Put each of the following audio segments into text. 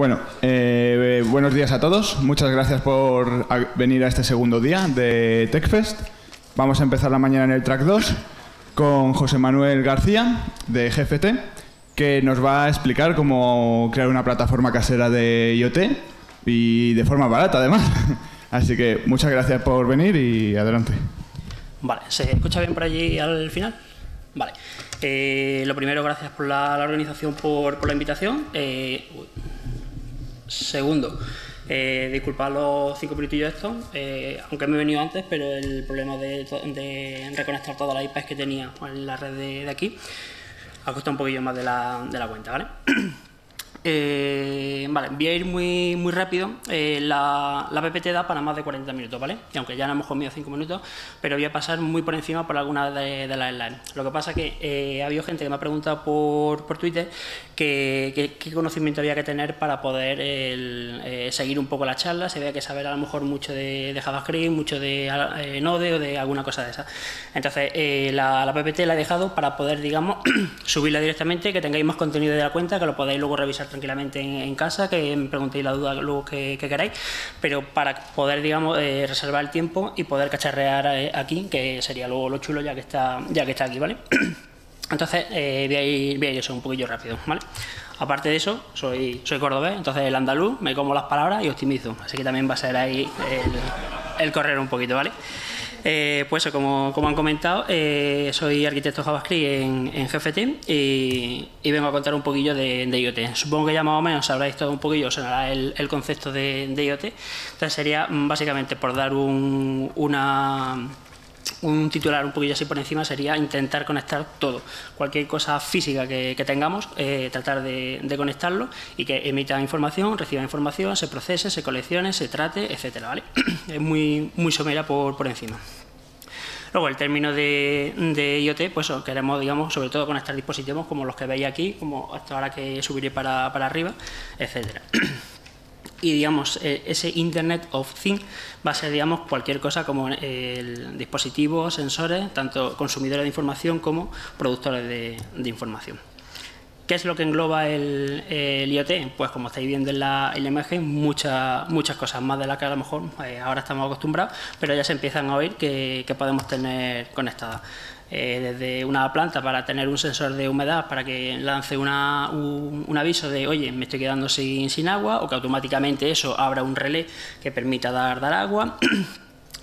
Bueno, eh, buenos días a todos. Muchas gracias por venir a este segundo día de TechFest. Vamos a empezar la mañana en el track 2 con José Manuel García de GFT, que nos va a explicar cómo crear una plataforma casera de IoT y de forma barata además. Así que muchas gracias por venir y adelante. Vale, ¿se escucha bien por allí al final? Vale. Eh, lo primero, gracias por la, organización, por, la invitación. Eh, segundo, eh, disculpad los cinco minutillos estos, eh, aunque me he venido antes, pero el problema de, reconectar todas las IPs que tenía en la red de, aquí ha costado un poquillo más de la cuenta, ¿vale? Eh, vale, voy a ir muy, muy rápido. Eh, la, la PPT da para más de 40 minutos, ¿vale? Y aunque ya no hemos comido 5 minutos, pero voy a pasar muy por encima por algunas de, las slides. Lo que pasa es que eh, ha habido gente que me ha preguntado por, por Twitter qué conocimiento había que tener para poder eh, seguir un poco la charla. Se había que saber a lo mejor mucho de, JavaScript, mucho de Node o de alguna cosa de esa. Entonces, la, la PPT la he dejado para poder, digamos, subirla directamente, que tengáis más contenido de la cuenta, que lo podáis luego revisar tranquilamente en, casa, que me preguntéis la duda luego que, queráis, pero para poder, digamos, eh, reservar el tiempo y poder cacharrear eh, aquí, que sería luego lo chulo ya que está, ya que está aquí, ¿vale? Entonces, eh, voy, a ir, eso un poquillo rápido, ¿vale? Aparte de eso, soy, soy cordobés, entonces el andaluz, me como las palabras y optimizo. Así que también va a ser ahí el correr un poquito, ¿vale? Eh, pues como, han comentado, eh, soy arquitecto JavaScript en, en GFT y, vengo a contar un poquillo de, IoT. Supongo que ya más o menos sabréis todo un poquillo, sonará el, el concepto de, IoT. Entonces sería mm, básicamente por dar un, una un titular un poquillo así por encima sería intentar conectar todo. Cualquier cosa física que, tengamos, eh, tratar de, conectarlo y que emita información, reciba información, se procese, se coleccione, se trate, etcétera. ¿vale? es muy, muy somera por, por encima. Luego, el término de, de, IoT, pues queremos, digamos, sobre todo conectar dispositivos como los que veis aquí, como hasta ahora que subiré para, para arriba, etcétera. y digamos eh, ese Internet of Things va a ser digamos cualquier cosa como el dispositivos, sensores, tanto consumidores de información como productores de, información. ¿Qué es lo que engloba el, IoT? Pues como estáis viendo en la, imagen, muchas muchas cosas más de las que a lo mejor eh, ahora estamos acostumbrados, pero ya se empiezan a oír que podemos tener conectadas. Eh, desde una planta para tener un sensor de humedad para que lance una, un, aviso de oye, me estoy quedando sin, agua o que automáticamente eso abra un relé que permita dar, dar agua.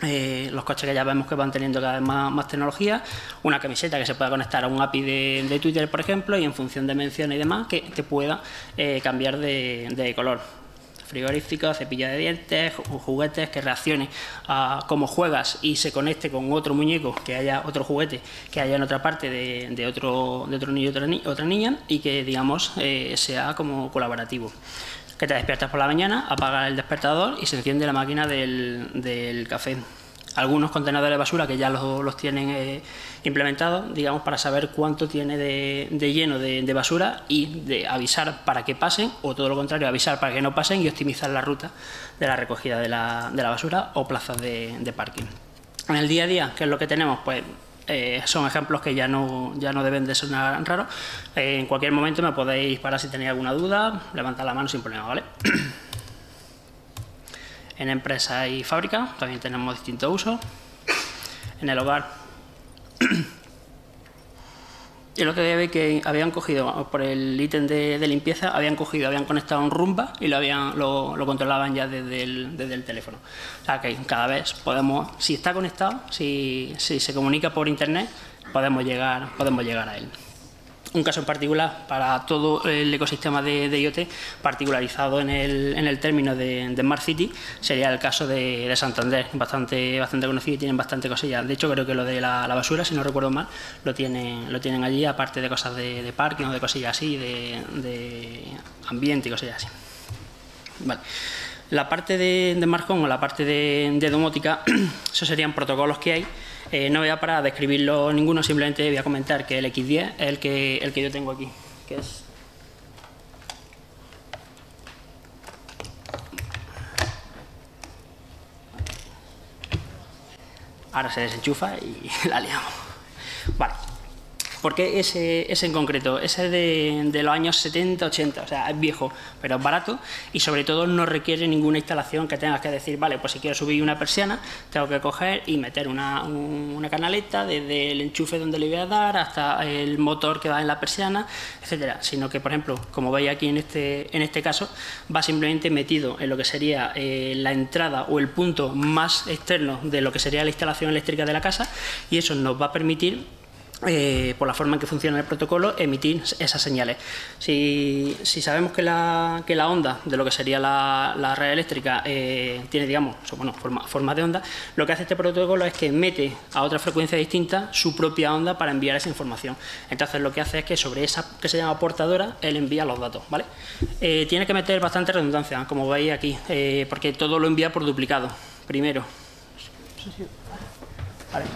Eh, los coches que ya vemos que van teniendo cada vez más, más, tecnología, una camiseta que se pueda conectar a un API de, Twitter, por ejemplo, y en función de mención y demás, que te pueda eh, cambiar de color frigorífico, cepilla de dientes, juguetes que reaccione a cómo juegas y se conecte con otro muñeco, que haya otro juguete que haya en otra parte de, otro, de otro niño o otra, niña y que, digamos, eh, sea como colaborativo. Que te despiertas por la mañana, apaga el despertador y se enciende la máquina del café algunos contenedores de basura que ya los, tienen eh, implementados, digamos, para saber cuánto tiene de, lleno de, basura y de avisar para que pasen, o todo lo contrario, avisar para que no pasen y optimizar la ruta de la recogida de la, basura o plazas de, parking. En el día a día, ¿qué es lo que tenemos? Pues eh, son ejemplos que ya no, ya no deben de sonar raros. Eh, en cualquier momento me podéis parar si tenéis alguna duda, levantar la mano sin problema, ¿vale? En empresa y fábrica también tenemos distintos usos. En el hogar. Y lo que ve que habían cogido, por el ítem de, limpieza, habían cogido, habían conectado un rumba y lo, habían, lo, controlaban ya desde el, desde el, teléfono. O sea que cada vez podemos, si está conectado, si, si se comunica por internet, podemos llegar, podemos llegar a él un caso en particular para todo el ecosistema de, IoT, particularizado en el, en el término de, Smart City, sería el caso de, Santander, bastante, bastante conocido y tienen bastante cosillas. De hecho, creo que lo de la, basura, si no recuerdo mal, lo tienen, lo tienen allí, aparte de cosas de, parking o de cosillas así, de, ambiente y cosillas así. Vale. La parte de, de o la parte de, domótica, eso serían protocolos que hay eh, no voy a parar a describirlo ninguno, simplemente voy a comentar que el X10 es el que, el que yo tengo aquí, que es ahora se desenchufa y la liamos. Vale, ¿Por qué ese, ese en concreto? Ese de, de los años 70, 80, o sea, es viejo, pero es barato y sobre todo no requiere ninguna instalación que tengas que decir, vale, pues si quiero subir una persiana, tengo que coger y meter una, una canaleta desde el enchufe donde le voy a dar hasta el motor que va en la persiana, etcétera. Sino que, por ejemplo, como veis aquí en este, en este caso, va simplemente metido en lo que sería eh, la entrada o el punto más externo de lo que sería la instalación eléctrica de la casa y eso nos va a permitir eh, por la forma en que funciona el protocolo, emitir esas señales. Si, sabemos que la, la, onda de lo que sería la, red eléctrica eh, tiene, digamos, bueno, forma, de onda, lo que hace este protocolo es que mete a otra frecuencia distinta su propia onda para enviar esa información. Entonces lo que hace es que sobre esa que se llama portadora, él envía los datos. ¿vale? Eh, tiene que meter bastante redundancia, como veis aquí, porque todo lo envía por duplicado. Primero,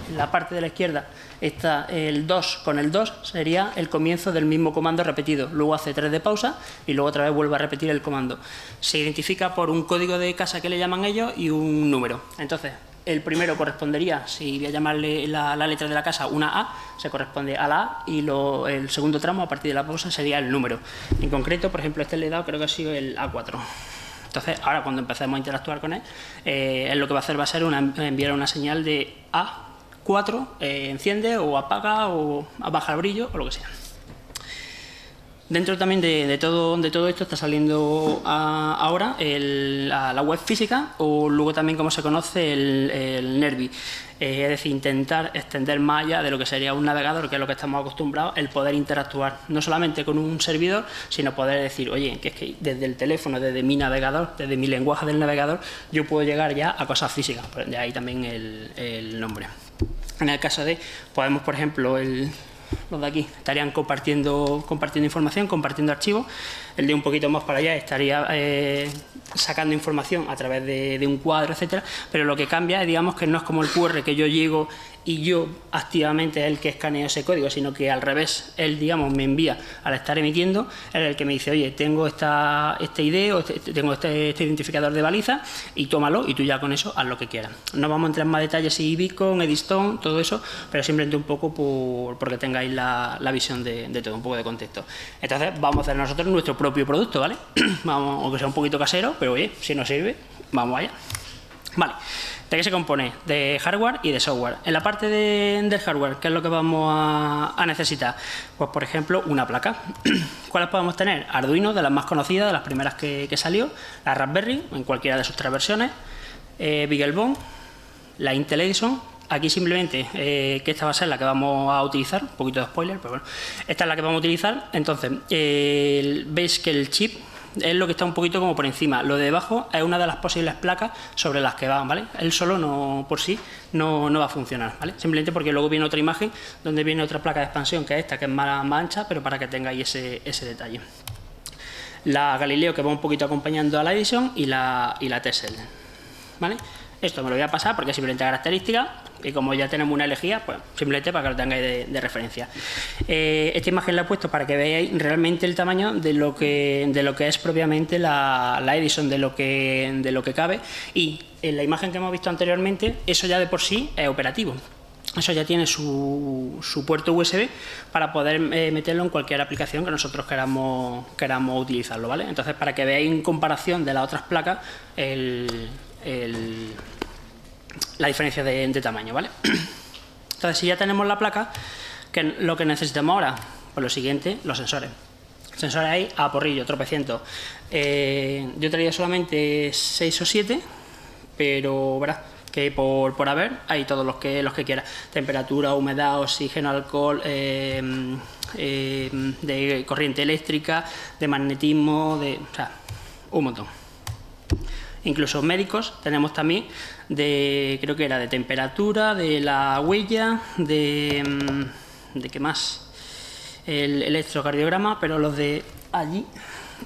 en la parte de la izquierda está el 2 con el 2, sería el comienzo del mismo comando repetido. Luego hace 3 de pausa y luego otra vez vuelve a repetir el comando. Se identifica por un código de casa que le llaman ellos y un número. Entonces, el primero correspondería, si voy a llamarle la, letra de la casa una A, se corresponde a la A y el segundo tramo a partir de la pausa sería el número. En concreto, por ejemplo, este le he dado, creo que ha sido el A4. Entonces, ahora cuando empecemos a interactuar con él, eh, él lo que va a hacer va a ser enviar una señal de A4, eh, enciende o apaga o baja el brillo o lo que sea. Dentro también de, todo, de todo esto está saliendo ahora la, web física o luego también como se conoce el, el Nervi. Es decir, intentar extender más allá de lo que sería un navegador, que es lo que estamos acostumbrados, el poder interactuar no solamente con un servidor, sino poder decir, oye, que es que desde el teléfono, desde mi navegador, desde mi lenguaje del navegador, yo puedo llegar ya a cosas físicas, pues de ahí también el, nombre. En el caso de, podemos, por ejemplo, el, los de aquí estarían compartiendo información, compartiendo archivos. El de un poquito más para allá estaría eh, sacando información a través de, de, un cuadro, etcétera. Pero lo que cambia es, digamos, que no es como el QR que yo llego y yo activamente es el que escaneo ese código, sino que al revés, él, digamos, me envía al estar emitiendo, es el que me dice, oye, tengo esta, este ID o este, tengo este, este, identificador de baliza y tómalo y tú ya con eso haz lo que quieras. No vamos a entrar en más detalles si Beacon, Edistone, todo eso, pero simplemente un poco por, porque tengáis la, visión de, todo, un poco de contexto. Entonces vamos a hacer nosotros nuestro propio producto, ¿vale? vamos, aunque sea un poquito casero, pero oye, si nos sirve, vamos allá. Vale. ¿De qué se compone? De hardware y de software. En la parte de, del hardware, ¿qué es lo que vamos a, necesitar? Pues, por ejemplo, una placa. ¿Cuáles podemos tener? Arduino, de las más conocidas, de las primeras que, salió, la Raspberry, en cualquiera de sus tres versiones, eh, la Intel Edison, aquí simplemente eh, que esta va a ser la que vamos a utilizar, un poquito de spoiler, pero bueno, esta es la que vamos a utilizar. Entonces, veis que el chip es lo que está un poquito como por encima. Lo de debajo es una de las posibles placas sobre las que van, ¿vale? Él solo no, por sí no, va a funcionar, ¿vale? Simplemente porque luego viene otra imagen donde viene otra placa de expansión que es esta, que es más, ancha, pero para que tengáis ese, ese detalle. La Galileo que va un poquito acompañando a la Edison y la, y la Tesla, ¿vale? Esto me lo voy a pasar porque es simplemente característica y como ya tenemos una elegía, pues simplemente para que lo tengáis de, referencia. Eh, esta imagen la he puesto para que veáis realmente el tamaño de lo que, de lo que es propiamente la, Edison, de lo, que, de lo que cabe y en la imagen que hemos visto anteriormente, eso ya de por sí es operativo. Eso ya tiene su, su puerto USB para poder eh, meterlo en cualquier aplicación que nosotros queramos, queramos utilizarlo, ¿vale? Entonces, para que veáis en comparación de las otras placas el, la diferencia de, tamaño, ¿vale? Entonces, si ya tenemos la placa, que lo que necesitamos ahora, pues lo siguiente, los sensores. Sensores hay a porrillo, tropecientos. Eh, yo traía solamente 6 o 7, pero verás que por, por haber hay todos los que los que quiera. Temperatura, humedad, oxígeno, alcohol, eh, eh, de corriente eléctrica, de magnetismo, de. O sea, un montón incluso médicos, tenemos también de, creo que era de temperatura, de la huella, de, mm, de qué más, el electrocardiograma, pero los de allí,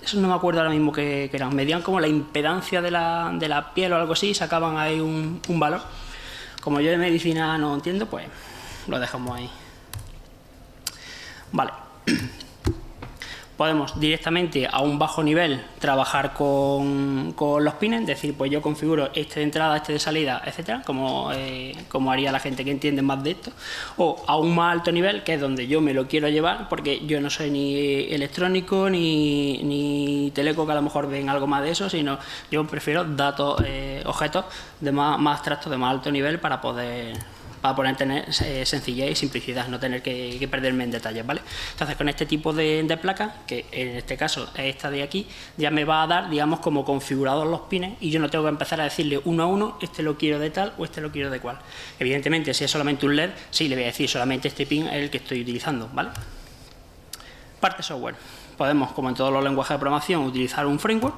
eso no me acuerdo ahora mismo que, eran, medían como la impedancia de la, de la piel o algo así y sacaban ahí un, un valor. Como yo de medicina no entiendo, pues lo dejamos ahí. Vale. podemos directamente a un bajo nivel trabajar con, con, los pines, decir, pues yo configuro este de entrada, este de salida, etcétera, como, eh, como haría la gente que entiende más de esto, o a un más alto nivel, que es donde yo me lo quiero llevar, porque yo no soy ni electrónico ni, ni teleco, que a lo mejor ven algo más de eso, sino yo prefiero datos, eh, objetos de más, más de más alto nivel para poder para poder tener eh, sencillez y simplicidad, no tener que, perderme en detalles, ¿vale? Entonces, con este tipo de, de placas, que en este caso es esta de aquí, ya me va a dar, digamos, como configurados los pines y yo no tengo que empezar a decirle uno a uno, este lo quiero de tal o este lo quiero de cual. Evidentemente, si es solamente un LED, sí, le voy a decir solamente este pin es el que estoy utilizando, ¿vale? Parte software. Podemos, como en todos los lenguajes de programación, utilizar un framework.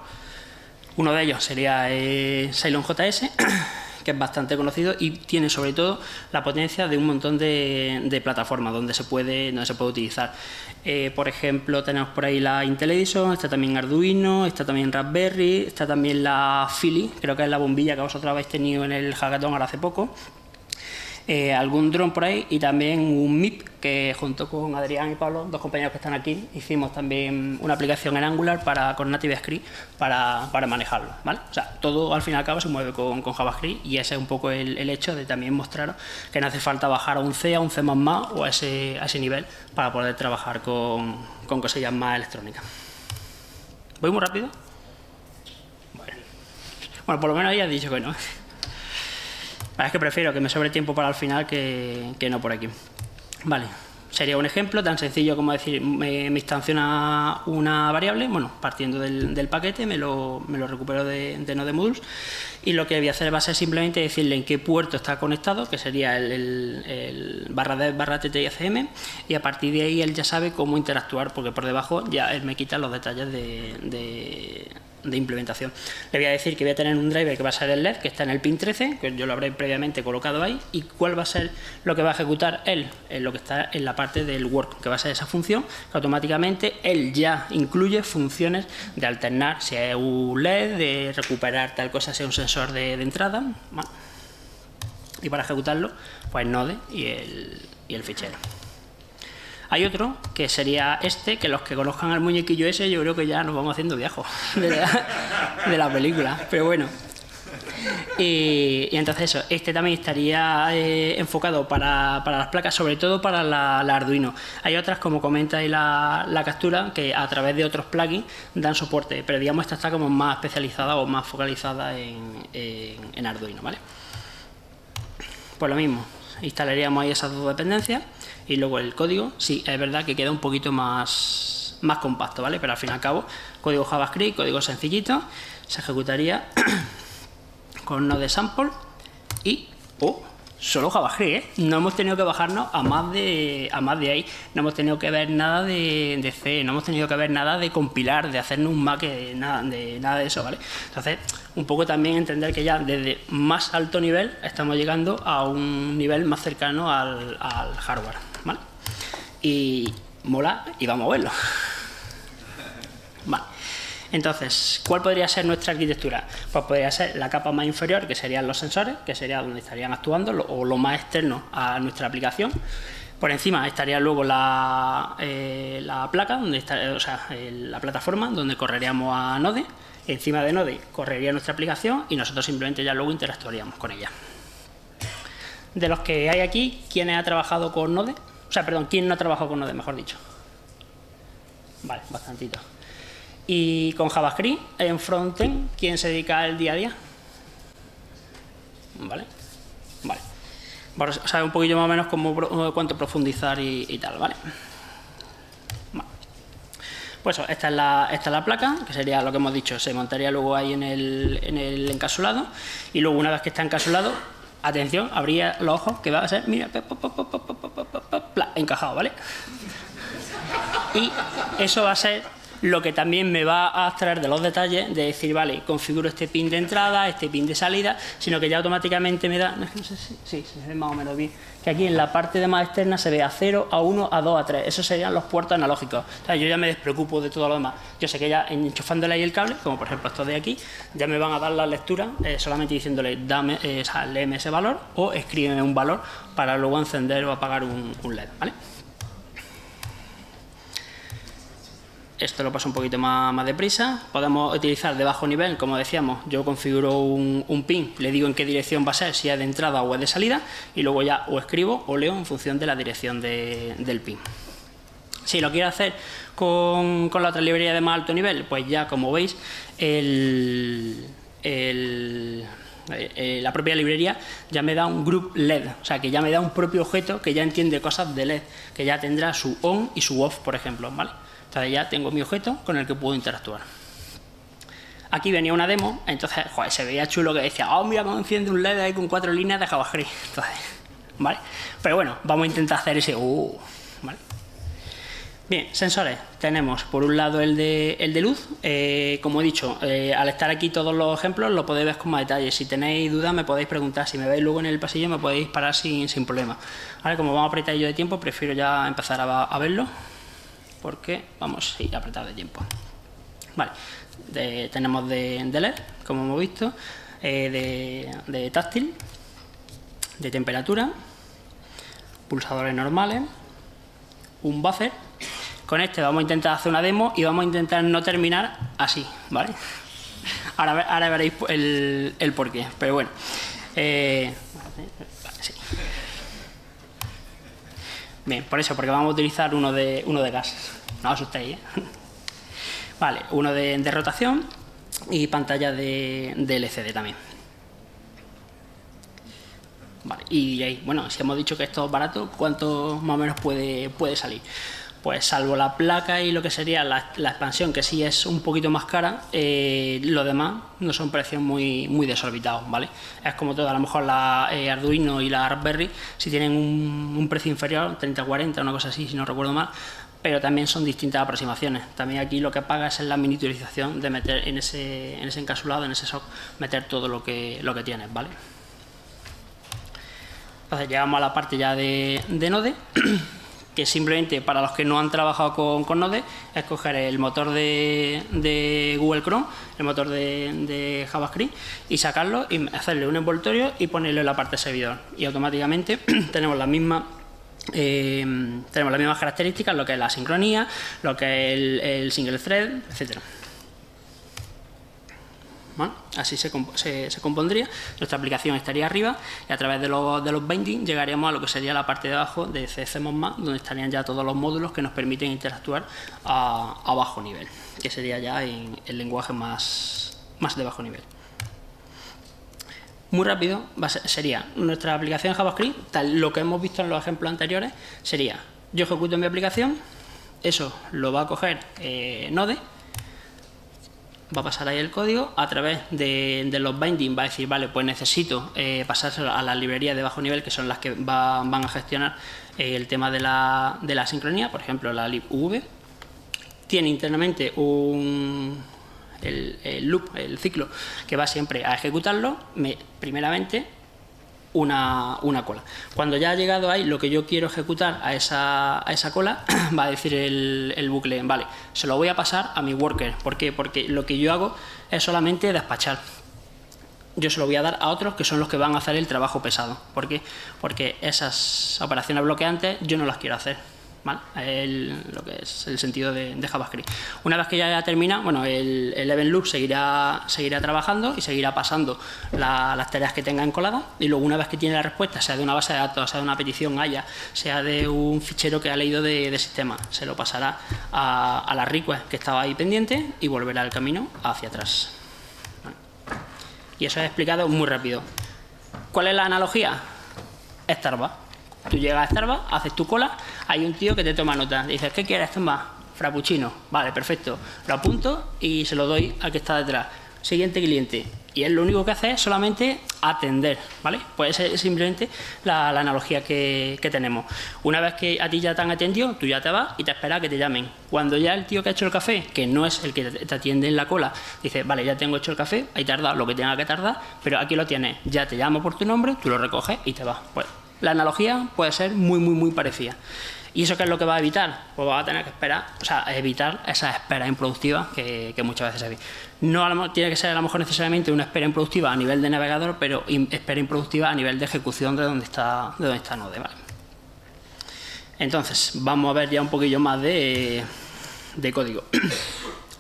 Uno de ellos sería eh, JS que es bastante conocido y tiene sobre todo la potencia de un montón de, plataformas donde se puede, donde se puede utilizar. Eh, por ejemplo, tenemos por ahí la Intel está también Arduino, está también Raspberry, está también la Philly, creo que es la bombilla que vosotros habéis tenido en el hackathon ahora hace poco. Eh, algún dron por ahí y también un MIP que junto con Adrián y Pablo, dos compañeros que están aquí, hicimos también una aplicación en Angular para, con NativeScript para, para manejarlo. ¿vale? O sea, todo al fin y al cabo se mueve con, con JavaScript y ese es un poco el, el, hecho de también mostrar que no hace falta bajar a un C, a un C++ o a ese, a ese nivel para poder trabajar con, con cosillas más electrónicas. ¿Voy muy rápido? Bueno. por lo menos ya he dicho que no es que prefiero que me sobre tiempo para el final que, no por aquí. Vale, sería un ejemplo tan sencillo como decir, me, me instanciona una variable, bueno, partiendo del, paquete, me lo, me lo recupero de, de Node Modules y lo que voy a hacer va a ser simplemente decirle en qué puerto está conectado, que sería el, barra dev barra ttfm y a partir de ahí él ya sabe cómo interactuar, porque por debajo ya él me quita los detalles de de implementación. Le voy a decir que voy a tener un driver que va a ser el LED, que está en el pin 13, que yo lo habré previamente colocado ahí, y cuál va a ser lo que va a ejecutar él, en lo que está en la parte del work, que va a ser esa función, que automáticamente él ya incluye funciones de alternar, si es un LED, de recuperar tal cosa, sea un sensor de, entrada, y para ejecutarlo, pues Node y el, y el fichero. Hay otro que sería este, que los que conozcan al muñequillo ese, yo creo que ya nos vamos haciendo viejos de la, película. Pero bueno. Y, entonces eso, este también estaría eh, enfocado para, las placas, sobre todo para la, Arduino. Hay otras, como comenta ahí la, captura, que a través de otros plugins dan soporte, pero digamos esta está como más especializada o más focalizada en, en Arduino, ¿vale? Pues lo mismo, instalaríamos ahí esas dos dependencias y luego el código, sí, es verdad que queda un poquito más, más compacto, ¿vale? Pero al fin y al cabo, código JavaScript, código sencillito, se ejecutaría con Node Sample y oh, solo JavaScript, ¿eh? No hemos tenido que bajarnos a más de, a más de ahí, no hemos tenido que ver nada de, C, no hemos tenido que ver nada de compilar, de hacernos un Mac, nada de, nada de eso, ¿vale? Entonces, un poco también entender que ya desde más alto nivel estamos llegando a un nivel más cercano al, hardware y mola y vamos a verlo. Vale. Entonces, ¿cuál podría ser nuestra arquitectura? Pues podría ser la capa más inferior, que serían los sensores, que sería donde estarían actuando, o lo más externo a nuestra aplicación. Por encima estaría luego la, eh, la placa, donde está, o sea, la plataforma donde correríamos a Node. Encima de Node correría nuestra aplicación y nosotros simplemente ya luego interactuaríamos con ella. De los que hay aquí, ¿quién ha trabajado con Node? O sea, perdón, ¿quién no ha trabajado con Node, mejor dicho? Vale, bastantito. Y con JavaScript, en frontend, ¿quién se dedica al día a día? Vale. Vale. Para saber un poquillo más o menos cómo, cuánto profundizar y, tal, ¿vale? Pues esta es, la, esta es la placa, que sería lo que hemos dicho, se montaría luego ahí en el, en el encapsulado y luego una vez que está encapsulado atención, abría los ojos, que va a ser, mira, encajado, ¿vale? Y eso va a ser lo que también me va a abstraer de los detalles de decir, vale, configuro este pin de entrada, este pin de salida, sino que ya automáticamente me da, no sé si, sí, se ve más o menos bien, que aquí en la parte de más externa se ve a 0, a 1, a 2, a 3, esos serían los puertos analógicos, o sea, yo ya me despreocupo de todo lo demás, yo sé que ya enchufándole ahí el cable, como por ejemplo estos de aquí, ya me van a dar la lectura eh, solamente diciéndole, dame, eh, o sea, léeme ese valor o escríbeme un valor para luego encender o apagar un LED, ¿vale? Esto lo paso un poquito más, más deprisa. Podemos utilizar de bajo nivel, como decíamos, yo configuro un, pin, le digo en qué dirección va a ser, si es de entrada o es de salida, y luego ya o escribo o leo en función de la dirección del pin. Si lo quiero hacer con, la otra librería de más alto nivel, pues ya como veis, el, eh, la propia librería ya me da un group LED, o sea que ya me da un propio objeto que ya entiende cosas de LED, que ya tendrá su on y su off, por ejemplo, ¿vale? Entonces ya tengo mi objeto con el que puedo interactuar. Aquí venía una demo, entonces se veía chulo que decía, oh, mira cómo enciende un LED ahí con cuatro líneas de JavaScript. Entonces, ¿vale? Pero bueno, vamos a intentar hacer ese, uh, ¿vale? Bien, sensores. Tenemos por un lado el de, el de luz. Eh, como he dicho, eh, al estar aquí todos los ejemplos lo podéis ver con más detalle. Si tenéis dudas me podéis preguntar. Si me veis luego en el pasillo me podéis parar sin, sin problema. Ahora, como vamos a apretar yo de tiempo, prefiero ya empezar a, verlo porque vamos a ir apretado de tiempo. Vale, tenemos de, LED, como hemos visto, eh, de, de táctil, de temperatura, pulsadores normales, un buffer con este vamos a intentar hacer una demo y vamos a intentar no terminar así, ¿vale? Ahora, veréis el, el porqué, pero bueno. Eh, Bien, por eso, porque vamos a utilizar uno de, uno de gas. No os asustéis, ¿eh? Vale, uno de, de rotación y pantalla de, de LCD también. Vale, y bueno, si hemos dicho que esto es barato, ¿cuánto más o menos puede, puede salir? Pues salvo la placa y lo que sería la, expansión, que sí es un poquito más cara, eh, lo demás no son precios muy, muy desorbitados, ¿vale? Es como todo, a lo mejor la eh, Arduino y la Raspberry, si tienen un, precio inferior, 30-40, una cosa así, si no recuerdo mal, pero también son distintas aproximaciones. También aquí lo que pagas es la miniaturización de meter en ese, en ese encapsulado, en ese SOC, meter todo lo que, lo que tienes, ¿vale? Entonces llegamos a la parte ya de Node. que simplemente para los que no han trabajado con, Node es coger el motor de, Google Chrome, el motor de, JavaScript y sacarlo y hacerle un envoltorio y ponerlo en la parte servidor. Y automáticamente tenemos la misma eh, tenemos las mismas características, lo que es la sincronía, lo que es el, el single thread, etcétera así se, compondría, nuestra aplicación estaría arriba y a través de los, bindings llegaríamos a lo que sería la parte de abajo de CCMOS+, donde estarían ya todos los módulos que nos permiten interactuar a, bajo nivel, que sería ya en el lenguaje más, más de bajo nivel. Muy rápido sería nuestra aplicación JavaScript, tal lo que hemos visto en los ejemplos anteriores, sería yo ejecuto mi aplicación, eso lo va a coger eh, Node, va a pasar ahí el código, a través de, los binding va a decir, vale, pues necesito eh, pasárselo a las librerías de bajo nivel, que son las que van a gestionar eh, el tema de la, de la, sincronía, por ejemplo, la libuv. Tiene internamente un, el, loop, el ciclo, que va siempre a ejecutarlo, me, primeramente una, cola. Cuando ya ha llegado ahí lo que yo quiero ejecutar a esa, a esa cola, va a decir el, el, bucle, vale, se lo voy a pasar a mi worker. ¿Por qué? Porque lo que yo hago es solamente despachar. Yo se lo voy a dar a otros que son los que van a hacer el trabajo pesado. ¿Por qué? Porque esas operaciones bloqueantes yo no las quiero hacer lo que es el sentido de, JavaScript. Una vez que ya termina, bueno, el, el, event loop seguirá, seguirá trabajando y seguirá pasando las tareas que tenga encoladas y luego una vez que tiene la respuesta, sea de una base de datos, sea de una petición haya, sea de un fichero que ha leído de, sistema, se lo pasará a, la request que estaba ahí pendiente y volverá el camino hacia atrás. Y eso es explicado muy rápido. ¿Cuál es la analogía? Starbucks. Tú llegas a Starbucks, haces tu cola, hay un tío que te toma nota. Dices, ¿qué quieres tomar? Frappuccino. Vale, perfecto. Lo apunto y se lo doy al que está detrás. Siguiente cliente. Y él lo único que hace es solamente atender, ¿vale? Pues es simplemente la, analogía que, tenemos. Una vez que a ti ya te han atendido, tú ya te vas y te esperas que te llamen. Cuando ya el tío que ha hecho el café, que no es el que te atiende en la cola, dice, vale, ya tengo hecho el café, hay tardado lo que tenga que tardar, pero aquí lo tienes, ya te llamo por tu nombre, tú lo recoges y te vas. Pues la analogía puede ser muy, muy, muy parecida. ¿Y eso qué es lo que va a evitar? Pues va a tener que esperar, o sea, evitar esa espera improductiva que, muchas veces ve. No tiene que ser a lo mejor necesariamente una espera improductiva a nivel de navegador, pero espera improductiva a nivel de ejecución de donde está, de donde está Node. Entonces, vamos a ver ya un poquillo más de código.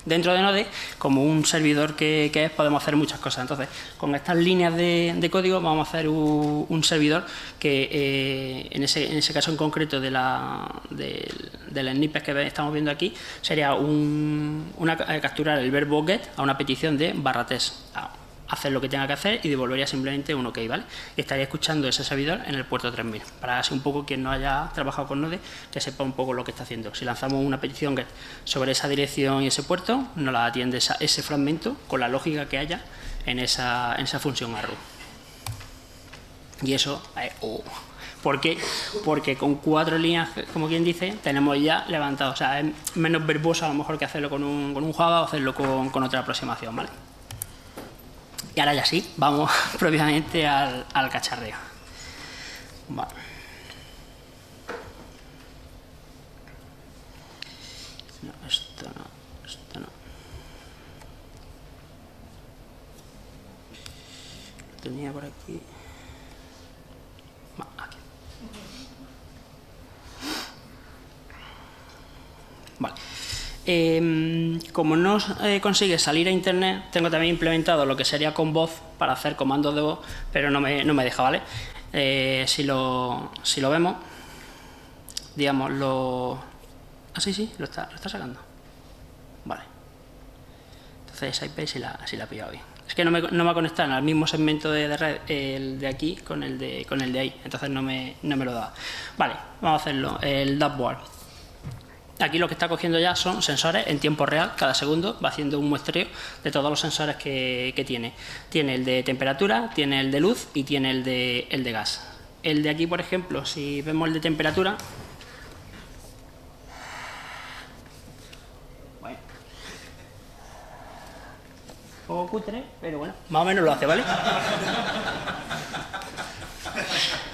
Dentro de Node, como un servidor que, es, podemos hacer muchas cosas. Entonces, con estas líneas de, código vamos a hacer un, servidor que, eh, en, ese, caso en concreto de la, de, del snippet que estamos viendo aquí, sería una, eh, capturar el verbo get a una petición de barra test hacer lo que tenga que hacer y devolvería simplemente un OK, ¿vale? Y estaría escuchando ese servidor en el puerto 3000, para así un poco quien no haya trabajado con Node, que sepa un poco lo que está haciendo. Si lanzamos una petición GET sobre esa dirección y ese puerto, nos la atiende ese fragmento con la lógica que haya en esa, en esa función arrow. Y eso, eh, oh, ¿Por qué? Porque con cuatro líneas, como quien dice, tenemos ya levantado. O sea, es menos verboso a lo mejor que hacerlo con un, con un Java o hacerlo con, con otra aproximación, ¿vale? Y ahora ya sí, vamos propiamente al, al cacharreo. Vale. No, esto no, esto no. Lo tenía por aquí. Va, aquí. Vale. Em, como no eh, consigue salir a internet, tengo también implementado lo que sería con voz para hacer comandos de voz, pero no me, no me deja, ¿vale? Eh, si, lo, si lo vemos, digamos, lo... Ah, sí, sí, lo está, lo está sacando. Vale. Entonces IP sí la, sí la ha pillado bien. Es que no me, no me va a al mismo segmento de, red, el de aquí con el de, con el de ahí, entonces no me, no me lo da. Vale, vamos a hacerlo. El dashboard. Aquí lo que está cogiendo ya son sensores en tiempo real, cada segundo va haciendo un muestreo de todos los sensores que, tiene. Tiene el de temperatura, tiene el de luz y tiene el de, el de gas. El de aquí, por ejemplo, si vemos el de temperatura, un poco cutre, pero bueno, más o menos lo hace, ¿vale?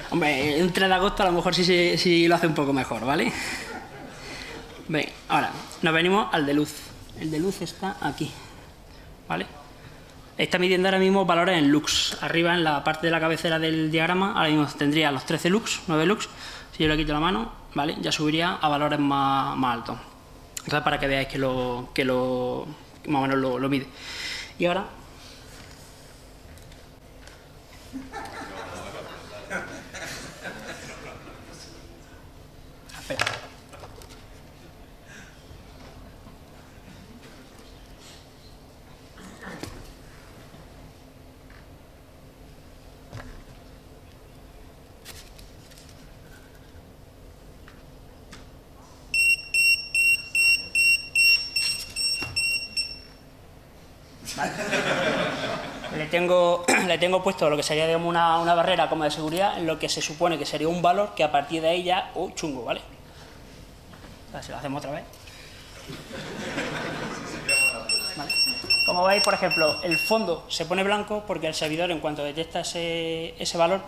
Hombre, un 3 de agosto a lo mejor sí, sí lo hace un poco mejor, ¿vale? Ahora nos venimos al de luz. El de luz está aquí. ¿Vale? Está midiendo ahora mismo valores en lux. Arriba en la parte de la cabecera del diagrama, ahora mismo tendría los 13 lux, 9 lux. Si yo le quito la mano, ¿vale? Ya subiría a valores más, altos. Entonces, para que veáis que lo, que lo más o menos lo mide. Y ahora le, tengo, le tengo puesto lo que sería digamos, una, una, barrera como de seguridad en lo que se supone que sería un valor que a partir de ahí ya, oh, chungo, ¿vale? A ver si lo hacemos otra vez. Como veis, por ejemplo, el fondo se pone blanco porque el servidor, en cuanto detecta ese, ese valor,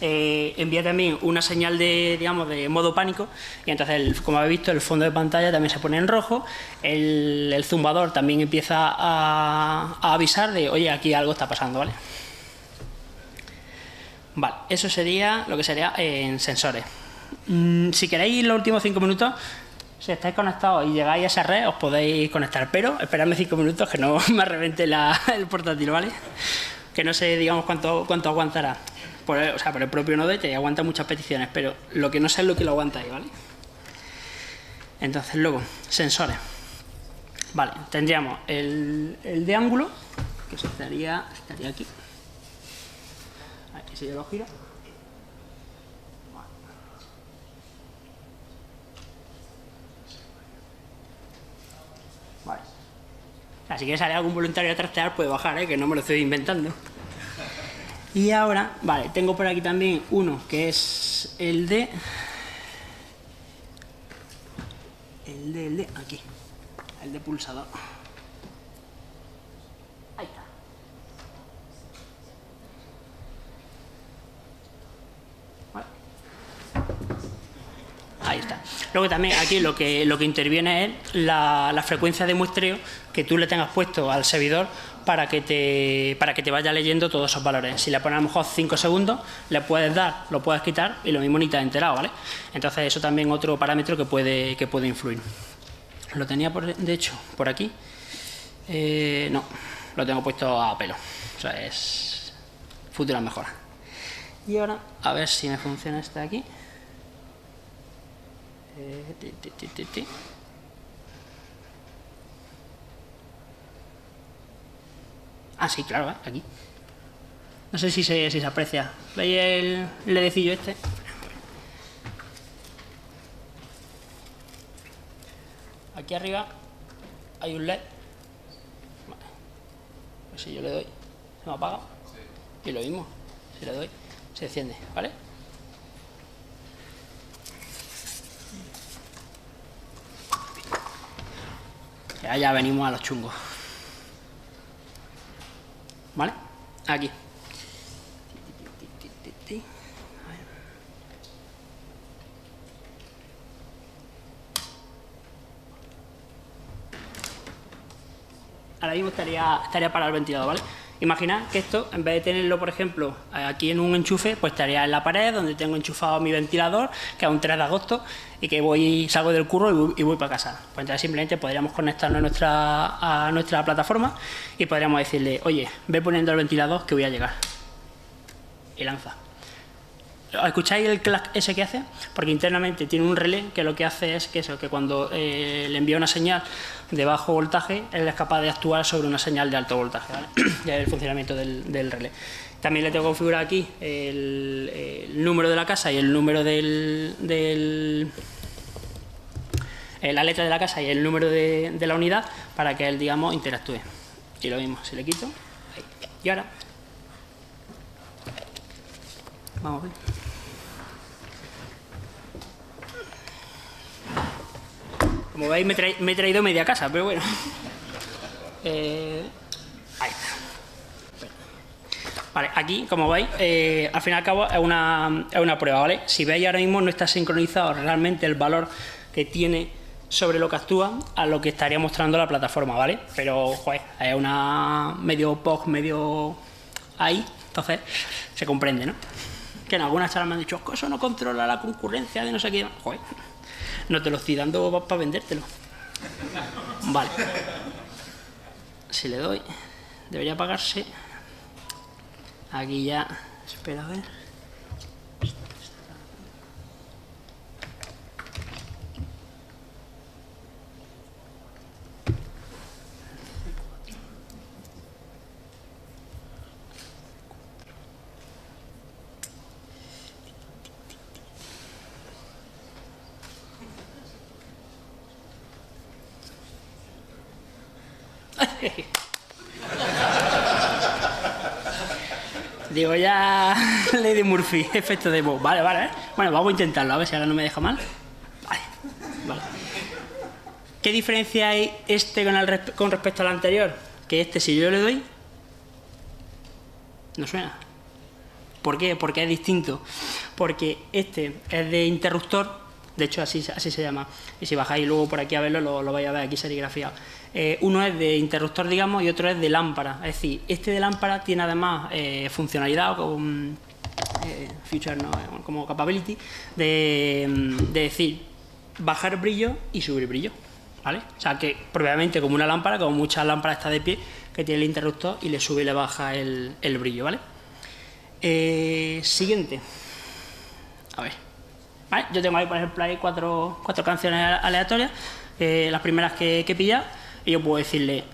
eh, envía también una señal de, digamos, de modo pánico y entonces, como habéis visto, el fondo de pantalla también se pone en rojo, el, zumbador también empieza a, avisar de, oye, aquí algo está pasando, ¿vale? Vale, eso sería lo que sería en sensores. Mm, si queréis los últimos cinco minutos, si estáis conectados y llegáis a esa red, os podéis conectar, pero esperadme cinco minutos que no me revente el portátil, ¿vale? Que no sé, digamos, cuánto, cuánto aguantará por el, propio Node te aguanta muchas peticiones, pero lo que no sé es lo que lo aguanta ahí, ¿vale? Entonces, luego, sensores. Vale, tendríamos el, el de ángulo, que estaría, estaría aquí. Aquí si yo lo giro. Vale. Así que sale algún voluntario a trastear, puede bajar, ¿eh? que no me lo estoy inventando. Y ahora, vale, tengo por aquí también uno que es el de... El de, el de, aquí. El de pulsador. Ahí está. Vale. Ahí está. Luego también aquí lo que, lo que interviene es la, la frecuencia de muestreo que tú le tengas puesto al servidor para que te, para que te vaya leyendo todos esos valores. Si le pones a lo mejor 5 segundos, le puedes dar, lo puedes quitar y lo mismo ni te has enterado, ¿vale? Entonces eso también otro parámetro que puede, que puede influir. Lo tenía, por, de hecho, por aquí. Eh, no, lo tengo puesto a pelo. O sea, es futura mejora. Y ahora, a ver si me funciona este de aquí. Eh, ti, ti, ti, ti, ti. Ah, sí, claro, ¿eh? aquí. No sé si se, si se aprecia. ¿Veis el ledecillo este? Aquí arriba hay un LED. Vale. Pues si yo le doy, se me apaga. Y lo mismo, si le doy, se enciende, ¿vale? Ya, ya venimos a los chungos. ¿Vale? Aquí. Ahora mismo estaría, estaría para el ventilador, ¿vale? Imaginad que esto, en vez de tenerlo, por ejemplo, aquí en un enchufe, pues estaría en la pared donde tengo enchufado mi ventilador, que es un 3 de agosto, y que voy, salgo del curro y voy, para casa. Pues entonces simplemente podríamos conectarnos a nuestra, a nuestra plataforma y podríamos decirle, oye, ve poniendo el ventilador que voy a llegar. Y lanza. ¿Escucháis el clac ese que hace? Porque internamente tiene un relé que lo que hace es que eso, que cuando eh, le envía una señal de bajo voltaje, él es capaz de actuar sobre una señal de alto voltaje, ¿vale? ya es el funcionamiento del, del, relé. También le tengo configurado aquí el, número de la casa y el número del, del eh, la letra de la casa y el número de, de, la unidad para que él, digamos, interactúe. Y lo mismo, si le quito, y ahora Vamos a ver. Como veis, me, he traído media casa, pero bueno. Eh, ahí está. Vale, aquí, como veis, eh, al fin y al cabo es una, es una prueba, ¿vale? Si veis ahora mismo no está sincronizado realmente el valor que tiene sobre lo que actúa a lo que estaría mostrando la plataforma, ¿vale? Pero, joder, es una medio POG, medio ahí, entonces se comprende, ¿no? Que en algunas charlas me han dicho, eso no controla la concurrencia de no sé qué. Joder, no te lo estoy dando para vendértelo. Vale. Si le doy, debería apagarse. Aquí ya, espera a ver. Digo, ya Lady Murphy, efecto de voz. Vale, vale. ¿eh? Bueno, vamos a intentarlo, a ver si ahora no me deja mal. Vale, vale. ¿Qué diferencia hay este con, el, con respecto al anterior? Que este, si yo le doy, no suena. ¿Por qué? Porque es distinto. Porque este es de interruptor, de hecho así, así se llama. Y si bajáis luego por aquí a verlo, lo, lo vais a ver aquí serigrafiado. Eh, uno es de interruptor, digamos, y otro es de lámpara. Es decir, este de lámpara tiene además eh, funcionalidad como eh, feature, ¿no? como capability de, de, decir bajar brillo y subir brillo. ¿vale? O sea que probablemente como una lámpara, como muchas lámparas está de pie, que tiene el interruptor y le sube y le baja el, brillo. ¿vale? siguiente. A ver. Yo tengo ahí, por ejemplo, ahí cuatro, cuatro canciones aleatorias. las primeras que, que he pillado y yo puedo decirle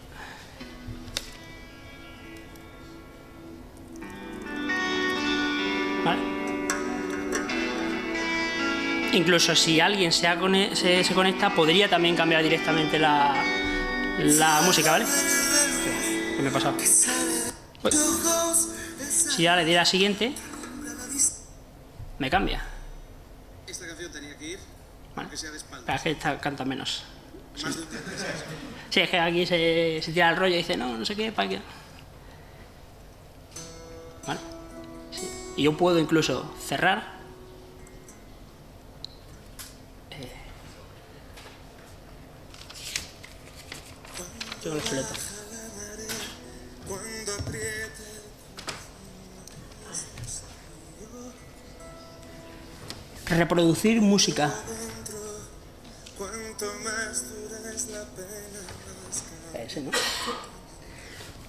¿Vale? incluso si alguien se, se, se, conecta podría también cambiar directamente la, la música ¿vale? ¿qué me ha pasado? Uy. si ya le diera a siguiente me cambia esta canción tenía que ir bueno, que sea de espaldas. es que esta canta menos Sí. Sí, es que aquí se, se, tira el rollo y dice, no, no sé qué, para qué. ¿Vale? Sí. Y yo puedo incluso cerrar. Eh. Tengo la. Reproducir música.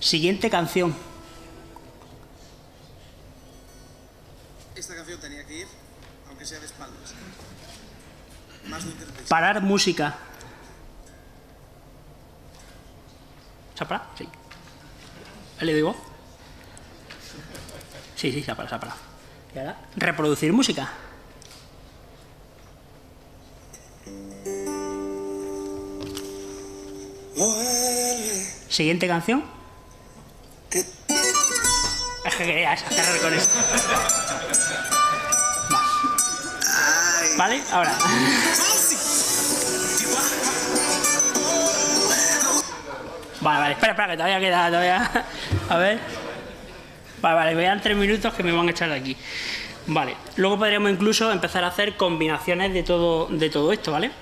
Siguiente canción. Esta canción tenía que ir, aunque sea de espaldas. Más de. Parar música. ¿Se ha parado? Sí. ¿Le digo? Sí, sí, se ha parado, se ha parado. Y ahora, reproducir música. Siguiente canción. Es que quería cerrar con esto. Va. Vale, ahora. Vale, vale, espera, espera, que todavía queda, todavía. A ver. Vale, vale, me quedan tres minutos que me van a echar de aquí. Vale, luego podríamos incluso empezar a hacer combinaciones de todo, de todo esto, ¿vale?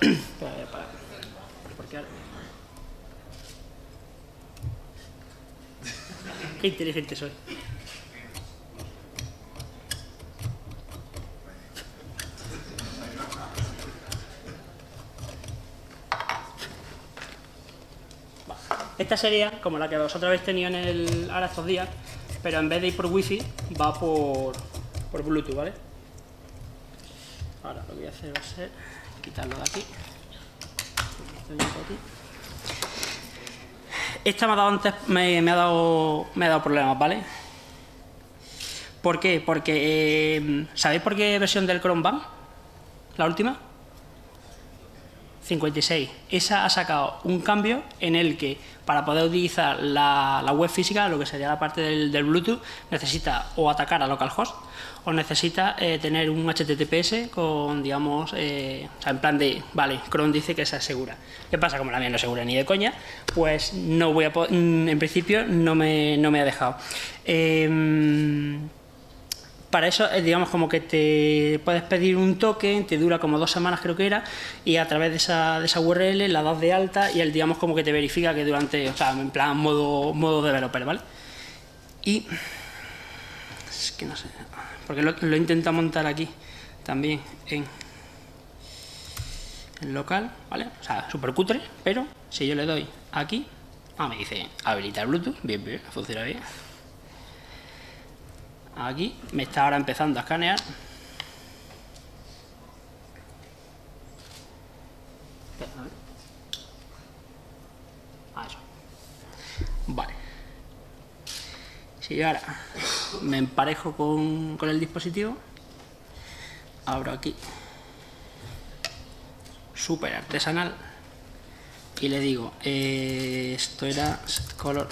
Qué inteligente soy. Esta sería como la que vosotros habéis tenido en el, ahora estos días, pero en vez de ir por wifi, va por, por Bluetooth, ¿vale? Ahora lo que voy a hacer va a ser quitarlo de aquí. Esta me ha dado antes, me, me ha dado, me ha dado problemas, ¿vale? ¿Por qué? Porque, eh, ¿sabéis por qué versión del Chrome van? La última. 56. Esa ha sacado un cambio en el que para poder utilizar la, la web física, lo que sería la parte del, del Bluetooth, necesita o atacar a localhost o necesita eh, tener un HTTPS con, digamos, eh, o sea, en plan de, vale, Chrome dice que se asegura. ¿Qué pasa? Como la mía no asegura ni de coña, pues no voy a mm, en principio no me, no me ha dejado. Em, para eso, eh, digamos, como que te puedes pedir un token, te dura como dos semanas, creo que era, y a través de esa, de esa URL la das de alta y él, digamos, como que te verifica que durante, o sea, en plan modo, modo developer, ¿vale? Y. Es que no sé. Porque lo, lo he intentado montar aquí también en. En local, ¿vale? O sea, súper cutre, pero si yo le doy aquí. Ah, me dice habilitar Bluetooth, bien, bien, funciona bien. Aquí me está ahora empezando a escanear. Vale. Si ahora me emparejo con, con el dispositivo, abro aquí. Súper artesanal. Y le digo, eh, esto era color,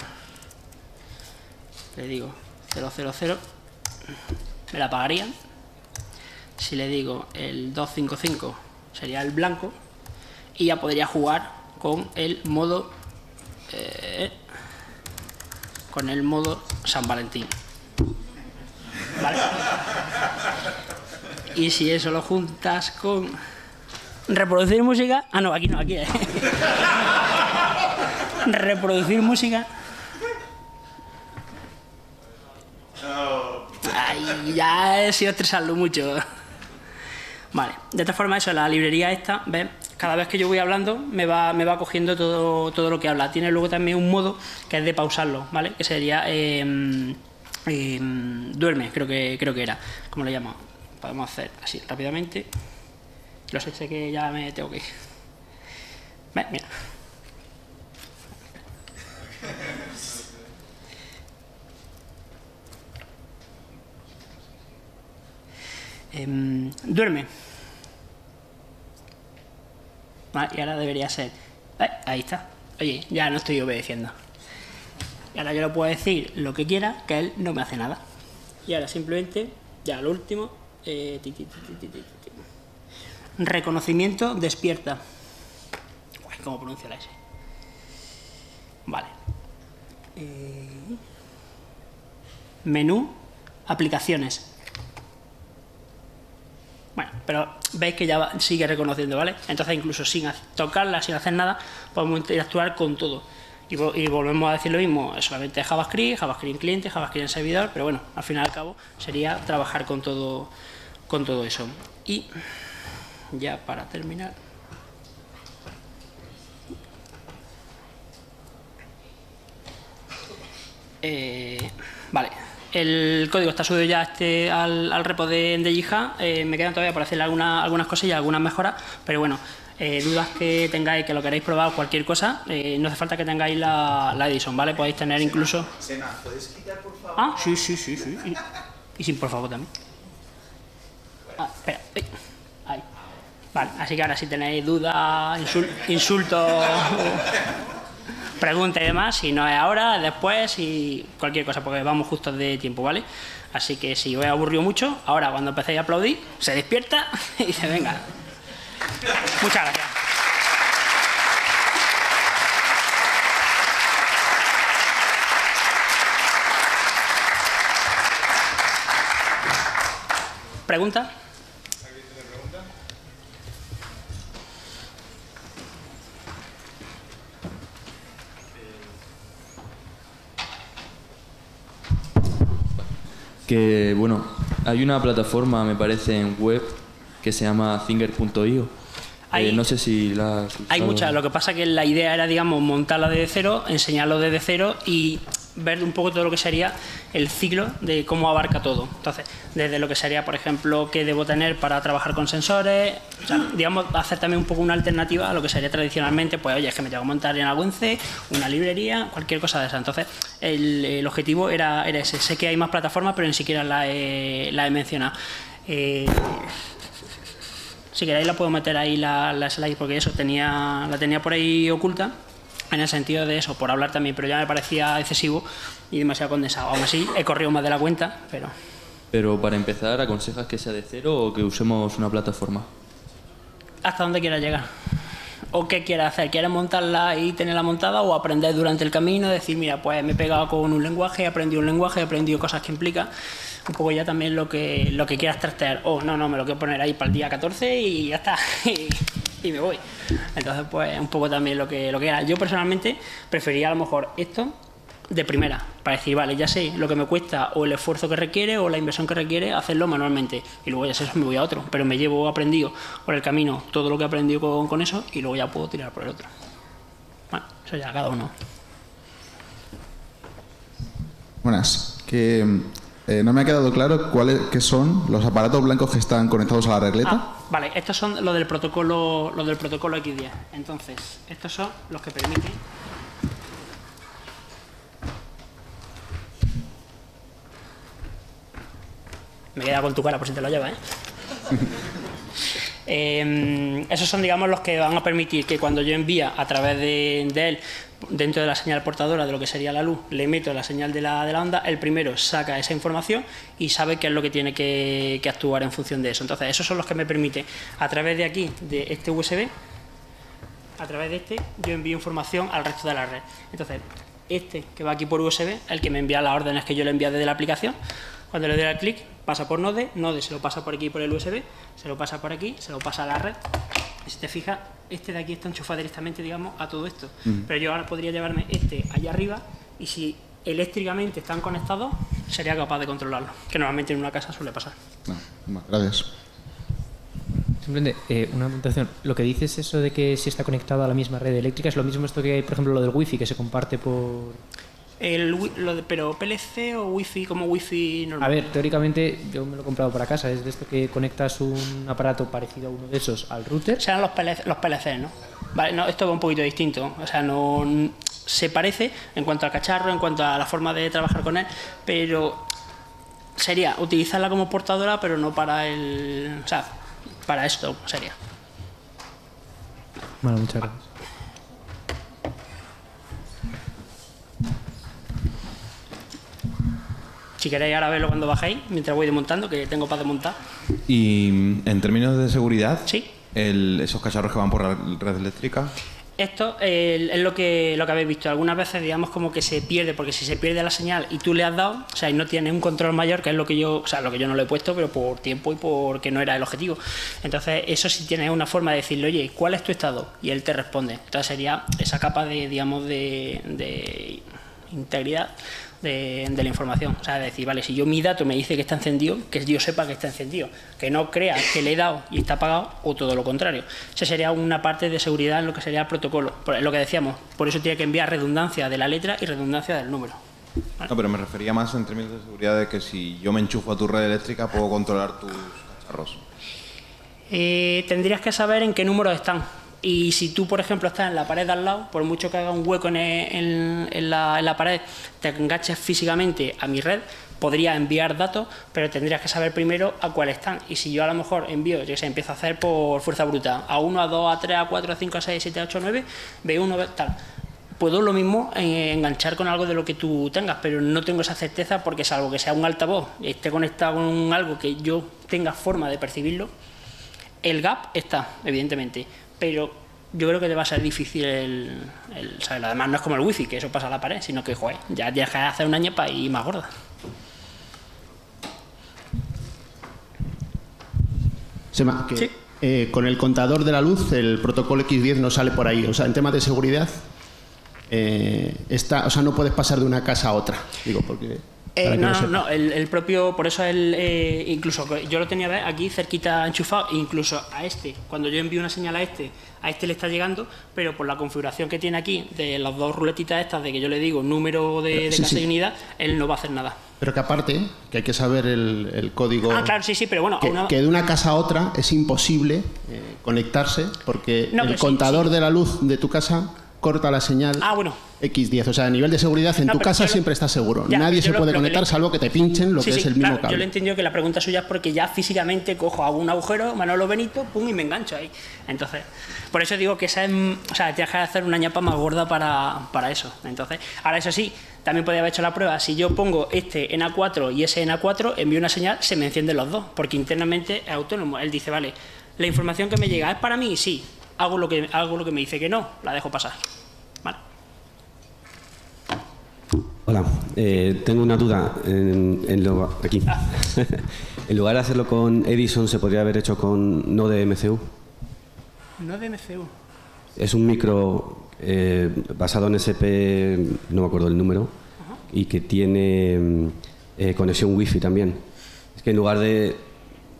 le digo 000, me la pagarían. Si le digo el 255 sería el blanco y ya podría jugar con el modo eh, con el modo San Valentín. ¿Vale? Y si eso lo juntas con reproducir música, ah no, aquí no, aquí. eh. reproducir música. Ay, ya he sido estresarlo mucho. Vale, de esta forma eso, la librería esta, ¿ves? Cada vez que yo voy hablando me va, me va cogiendo todo, todo lo que habla. Tiene luego también un modo que es de pausarlo, ¿vale? Que sería em, em, duerme, creo que, creo que era, como lo llamo. Podemos hacer así rápidamente. Lo sé, sé que ya me tengo que ir. ¿Ves? Mira. Em, duerme. Y ahora debería ser. Eh, ahí está. Oye, ya no estoy obedeciendo. Y ahora yo le puedo decir lo que quiera, que él no me hace nada. Y ahora simplemente, ya lo último. eh. Reconocimiento despierta. Uy, ¿Cómo pronuncia la S? Vale. Eh, menú, aplicaciones. Bueno, pero veis que ya sigue reconociendo, ¿vale? Entonces incluso sin tocarla, sin hacer nada, podemos interactuar con todo. Y, vo- y volvemos a decir lo mismo, solamente JavaScript, JavaScript en cliente, JavaScript en servidor, pero bueno, al fin y al cabo sería trabajar con todo, con todo eso. Y ya para terminar. Eh, vale. El código está subido ya este, al, al repo de, de Jija. Eh, me quedan todavía por hacer algunas, algunas cosillas, algunas mejoras, pero bueno, eh, dudas que tengáis, que lo queréis probar, cualquier cosa, eh, no hace falta que tengáis la, la Edison, ¿vale? Podéis tener incluso... ¿puedes quitar, por favor? Ah, sí, sí, sí, sí. Y, y sin por favor también. Ah, espera. Ahí. Vale, así que ahora si tenéis dudas, insul- insultos, preguntas y demás, si no es ahora, después y cualquier cosa, porque vamos justos de tiempo, ¿vale? Así que si os he aburrido mucho, ahora cuando empecéis a aplaudir, se despierta y dice, venga. Muchas gracias. ¿Pregunta? Que bueno, hay una plataforma, me parece, en web que se llama Finger.io. Hay- Eh, no sé si la has Hay muchas, lo que pasa que la idea era, digamos, montarla desde cero, enseñarlo desde cero y ver un poco todo lo que sería el ciclo de cómo abarca todo. Entonces, desde lo que sería, por ejemplo, qué debo tener para trabajar con sensores, digamos, hacer también un poco una alternativa a lo que sería tradicionalmente, pues oye, es que me tengo que montar en algún C, una librería, cualquier cosa de esa. Entonces, el, objetivo era, ese. Sé que hay más plataformas, pero ni siquiera la he, la he mencionado. Eh, si queréis la puedo meter ahí la, la slide porque eso tenía la tenía por ahí oculta en el sentido de eso por hablar también pero ya me parecía excesivo y demasiado condensado. Aún así he corrido más de la cuenta pero Pero para empezar, ¿aconsejas que sea de cero o que usemos una plataforma? hasta dónde quieras llegar. O qué quieras hacer quieres montarla y tenerla montada o aprender durante el camino decir mira pues me he pegado con un lenguaje he aprendido un lenguaje he aprendido cosas que implica. Un poco ya también lo que lo que quieras trastear. O no no me lo quiero poner ahí para el día 14 y ya está y, me voy entonces pues un poco también lo que lo que era yo personalmente prefería a lo mejor esto de primera, para decir, vale, ya sé lo que me cuesta o el esfuerzo que requiere o la inversión que requiere hacerlo manualmente y luego ya sé eso me voy a otro, pero me llevo aprendido por el camino todo lo que he aprendido con, con eso y luego ya puedo tirar por el otro. Bueno, eso ya cada uno. Buenas. Que eh, no me ha quedado claro cuáles qué son los aparatos blancos que están conectados a la regleta. Ah, vale, estos son los del protocolo, los del protocolo X10. Entonces, estos son los que permiten Me queda con tu cara por si te lo llevas, ¿eh? Eh, esos son, digamos, los que van a permitir que cuando yo envía a través de, él, dentro de la señal portadora de lo que sería la luz, le meto la señal de la, de la onda, el primero saca esa información y sabe qué es lo que tiene que, que actuar en función de eso. Entonces, esos son los que me permiten, a través de aquí, de este USB, a través de este, yo envío información al resto de la red. Entonces, este que va aquí por USB, el que me envía las órdenes que yo le envío desde la aplicación, cuando le doy al clic, pasa por Node, Node se lo pasa por aquí por el USB, se lo pasa por aquí, se lo pasa a la red. Y si te fijas, este de aquí está enchufado directamente, digamos, a todo esto. Pero yo ahora podría llevarme este allá arriba y si eléctricamente están conectados, sería capaz de controlarlo, que normalmente en una casa suele pasar. No, gracias. Simplemente eh, una anotación. Lo que dices eso de que si está conectado a la misma red eléctrica es lo mismo esto que hay, por ejemplo, lo del wifi que se comparte por... El, wi- lo de- pero PLC o Wi-Fi como Wi-Fi normal. A ver, teóricamente yo me lo he comprado para casa. Es de esto que conectas un aparato parecido a uno de esos al router. serán los PLC, los PLC, ¿no? Vale, no, esto va un poquito distinto. O sea, no se parece en cuanto al cacharro, en cuanto a la forma de trabajar con él, pero sería utilizarla como portadora, pero no para el, o sea, para esto sería. Bueno, muchas gracias. Si queréis ahora verlo cuando bajéis, mientras voy desmontando, que tengo para desmontar. Y mm, en términos de seguridad, Sí. el- esos cacharros que van por la red eléctrica, Esto eh, es lo que, lo que habéis visto. Algunas veces, digamos, como que se pierde, porque si se pierde la señal y tú le has dado, o sea, y no tienes un control mayor, que es lo que yo, o sea, lo que yo no lo he puesto, pero por tiempo y porque no era el objetivo. Entonces, eso sí tienes una forma de decirle, oye, ¿cuál es tu estado? Y él te responde. Entonces, sería esa capa de, digamos, de, de integridad de, de la información. O sea, decir, vale, si yo mi dato me dice que está encendido, que yo sepa que está encendido. Que no crea que le he dado y está apagado o todo lo contrario. Esa sería una parte de seguridad en lo que sería el protocolo. Por- lo que decíamos, por eso tiene que enviar redundancia de la letra y redundancia del número. No, pero me refería más en términos de seguridad de que si yo me enchufo a tu red eléctrica puedo controlar tus cacharros. Eh, tendrías que saber en qué números están. Y si tú, por ejemplo, estás en la pared de al lado, por mucho que haga un hueco en, en- la, pared, te enganches físicamente a mi red, podría enviar datos, pero tendrías que saber primero a cuál están. Y si yo a lo mejor envío, yo sé, empiezo a hacer por fuerza bruta, a 1, a 2, a 3, a 4, a 5, a 6, 7, a 8, a 9, B1, B, tal. Puedo lo mismo eh, enganchar con algo de lo que tú tengas, pero no tengo esa certeza porque salvo que sea un altavoz esté conectado con algo que yo tenga forma de percibirlo, el gap está, evidentemente, pero yo creo que te va a ser difícil el, el saberlo. Además, no es como el wifi, que eso pasa a la pared, sino que, joder, ya tienes que hacer una ñepa y más gorda. Sema, que, Sí. eh, con el contador de la luz, el protocolo X10 no sale por ahí. O sea, en temas de seguridad, eh, está, o sea, no puedes pasar de una casa a otra. Digo, porque. Eh, no, no, no, el, el propio, por eso el, eh, incluso yo lo tenía aquí cerquita enchufado, incluso a este, cuando yo envío una señal a este, a este le está llegando, pero por la configuración que tiene aquí de las dos ruletitas estas de que yo le digo número de, de Sí, casa sí. y unidad, él no va a hacer nada. Pero que aparte, que hay que saber el, el código. Ah, claro, sí, sí, pero bueno, que, una- que de una casa a otra es imposible eh, conectarse porque No, el contador sí. de la luz de tu casa corta la señal Ah, bueno. X10. O sea, a nivel de seguridad, en No, tu casa lo- siempre estás seguro. Ya, Nadie se lo- puede lo conectar le- salvo que te pinchen lo Sí, que sí, es el mismo cable. Yo le he entendido que la pregunta suya es porque ya físicamente cojo algún agujero, Manolo Benito, pum, y me engancho ahí. Entonces, por eso digo que esa es, o sea, tienes que hacer una ñapa más gorda para, para eso. Entonces, ahora eso sí, también podría haber hecho la prueba. Si yo pongo este en A4 y ese en A4, envío una señal, se me encienden los dos, porque internamente es autónomo. Él dice, vale, la información que me llega es para mí, sí. Hago lo que, hago lo que me dice que no, la dejo pasar. Vale. Hola, eh, tengo una duda. En, en lo- aquí. en lugar de hacerlo con Edison, se podría haber hecho con Node MCU. No de MCU. Es un micro eh, basado en SP, no me acuerdo el número, y que tiene mm, eh, conexión Wi-Fi también. Es que en lugar de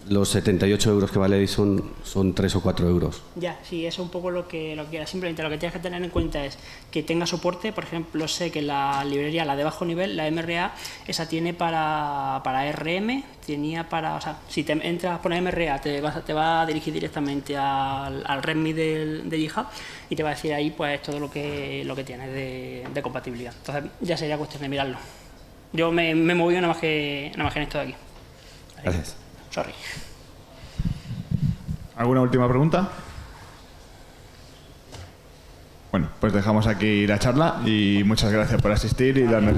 los 78 euros que vale Edison, son 3 o 4 euros. Ya, sí, eso es un poco lo que, lo que era. Simplemente lo que tienes que tener en cuenta es que tenga soporte. Por ejemplo, sé que la librería, la de bajo nivel, la MRA, esa tiene para, para RM, tenía para. O sea, si te entras por MRA, te, vas, te va a dirigir directamente al, al REDMI del, de GitHub y te va a decir ahí pues todo lo que, lo que tiene de, de compatibilidad. Entonces, ya sería cuestión de mirarlo. Yo me, me he movido nada más que, nada más que en esto de aquí. Gracias. ¿Alguna última pregunta? Bueno, pues dejamos aquí la charla y muchas gracias por asistir y darnos...